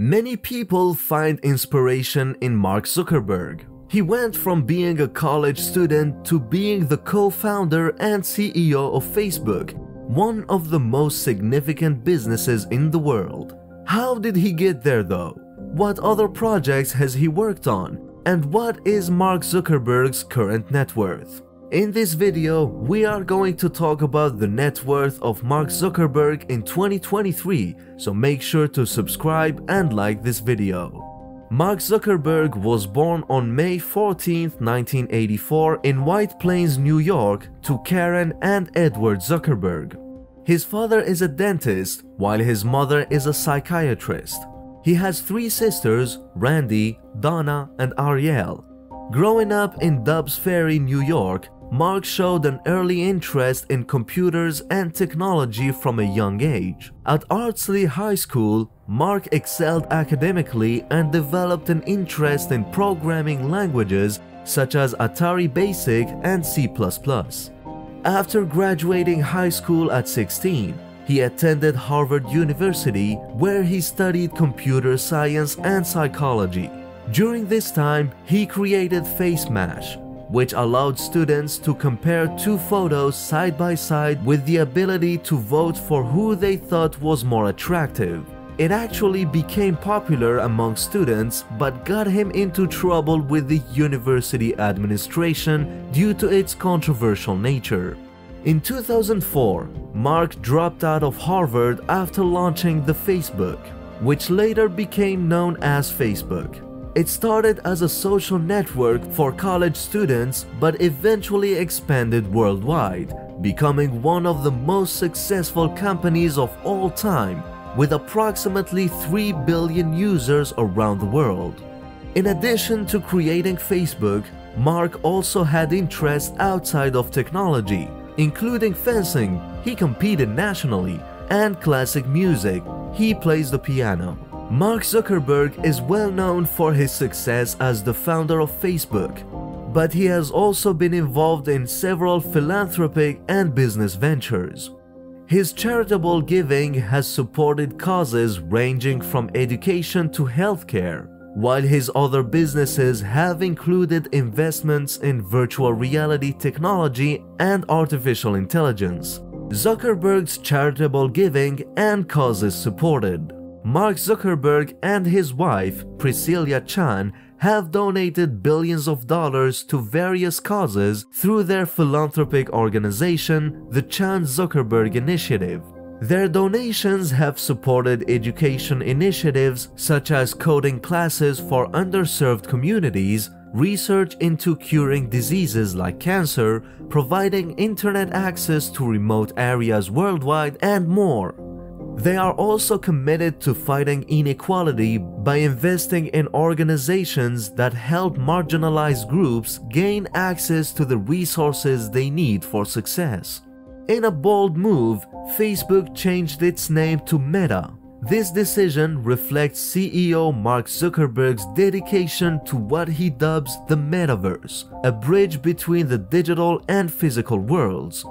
Many people find inspiration in Mark Zuckerberg. He went from being a college student to being the co-founder and CEO of Facebook, one of the most significant businesses in the world. How did he get there though? What other projects has he worked on? And what is Mark Zuckerberg's current net worth? In this video, we are going to talk about the net worth of Mark Zuckerberg in 2023, so make sure to subscribe and like this video. Mark Zuckerberg was born on May 14, 1984 in White Plains, New York to Karen and Edward Zuckerberg. His father is a dentist while his mother is a psychiatrist. He has three sisters, Randy, Donna, and Ariel. Growing up in Dobbs Ferry, New York, Mark showed an early interest in computers and technology from a young age. At Ardsley High School, Mark excelled academically and developed an interest in programming languages such as Atari Basic and C++. After graduating high school at 16, he attended Harvard University where he studied computer science and psychology. During this time, he created FaceMash, which allowed students to compare two photos side by side with the ability to vote for who they thought was more attractive. It actually became popular among students but got him into trouble with the university administration due to its controversial nature. In 2004, Mark dropped out of Harvard after launching the Facebook, which later became known as Facebook. It started as a social network for college students but eventually expanded worldwide, becoming one of the most successful companies of all time with approximately 3 billion users around the world. In addition to creating Facebook, Mark also had interests outside of technology, including fencing, he competed nationally, and classic music, he plays the piano. Mark Zuckerberg is well known for his success as the founder of Facebook, but he has also been involved in several philanthropic and business ventures. His charitable giving has supported causes ranging from education to healthcare, while his other businesses have included investments in virtual reality technology and artificial intelligence. Zuckerberg's charitable giving and causes supported. Mark Zuckerberg and his wife, Priscilla Chan, have donated billions of dollars to various causes through their philanthropic organization, the Chan Zuckerberg Initiative. Their donations have supported education initiatives such as coding classes for underserved communities, research into curing diseases like cancer, providing internet access to remote areas worldwide, and more. They are also committed to fighting inequality by investing in organizations that help marginalized groups gain access to the resources they need for success. In a bold move, Facebook changed its name to Meta. This decision reflects CEO Mark Zuckerberg's dedication to what he dubs the metaverse, a bridge between the digital and physical worlds.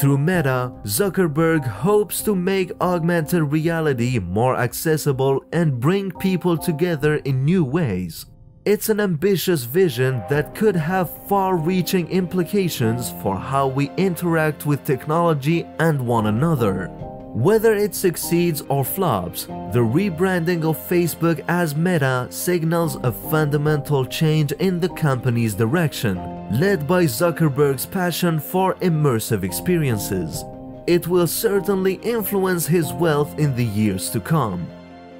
Through Meta, Zuckerberg hopes to make augmented reality more accessible and bring people together in new ways. It's an ambitious vision that could have far-reaching implications for how we interact with technology and one another. Whether it succeeds or flops, the rebranding of Facebook as Meta signals a fundamental change in the company's direction, led by Zuckerberg's passion for immersive experiences. It will certainly influence his wealth in the years to come.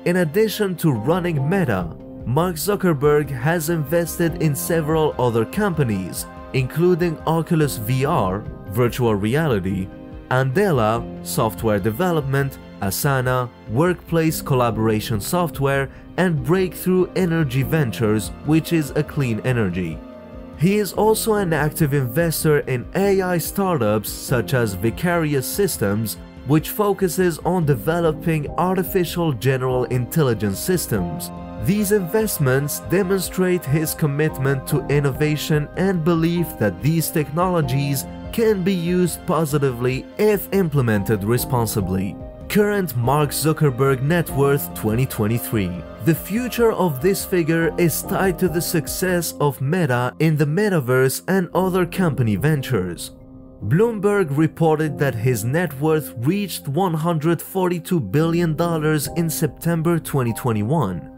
In addition to running Meta, Mark Zuckerberg has invested in several other companies, including Oculus VR, virtual reality, Andela, software development, Asana, workplace collaboration software, and Breakthrough Energy Ventures, which is a clean energy. He is also an active investor in AI startups such as Vicarious Systems, which focuses on developing artificial general intelligence systems. These investments demonstrate his commitment to innovation and belief that these technologies can be used positively if implemented responsibly. Current Mark Zuckerberg net worth 2023. The future of this figure is tied to the success of Meta in the metaverse and other company ventures. Bloomberg reported that his net worth reached $142 billion in September 2021.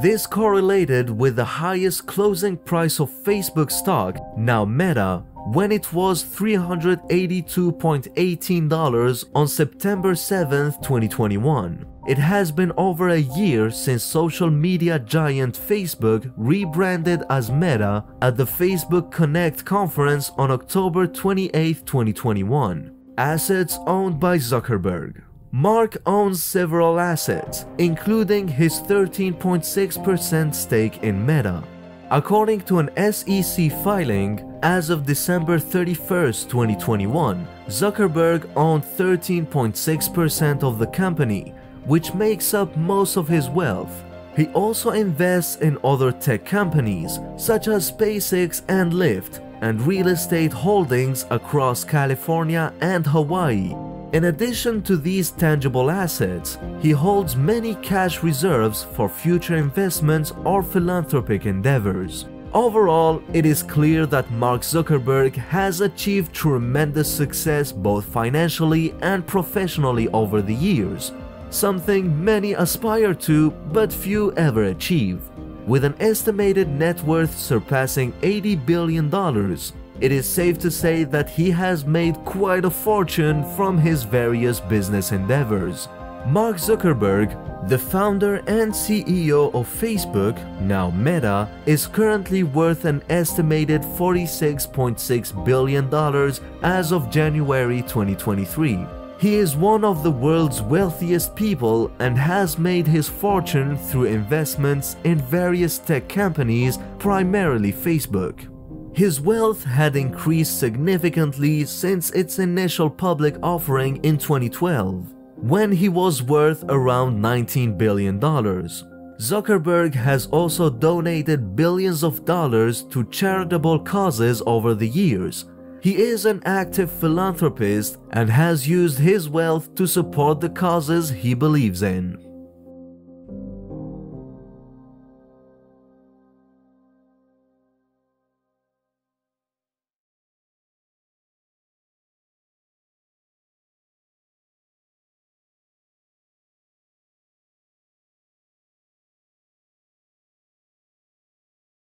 This correlated with the highest closing price of Facebook stock, now Meta, when it was $382.18 on September 7, 2021. It has been over a year since social media giant Facebook rebranded as Meta at the Facebook Connect conference on October 28, 2021. Assets owned by Zuckerberg Mark owns several assets, including his 13.6% stake in Meta. According to an SEC filing, as of December 31, 2021, Zuckerberg owned 13.6% of the company, which makes up most of his wealth. He also invests in other tech companies, such as SpaceX and Lyft, and real estate holdings across California and Hawaii, in addition to these tangible assets, he holds many cash reserves for future investments or philanthropic endeavors. Overall, it is clear that Mark Zuckerberg has achieved tremendous success both financially and professionally over the years, something many aspire to but few ever achieve. With an estimated net worth surpassing $80 billion, it is safe to say that he has made quite a fortune from his various business endeavors. Mark Zuckerberg, the founder and CEO of Facebook, now Meta, is currently worth an estimated $46.6 billion as of January 2023. He is one of the world's wealthiest people and has made his fortune through investments in various tech companies, primarily Facebook. His wealth had increased significantly since its initial public offering in 2012, when he was worth around $19 billion. Zuckerberg has also donated billions of dollars to charitable causes over the years. He is an active philanthropist and has used his wealth to support the causes he believes in.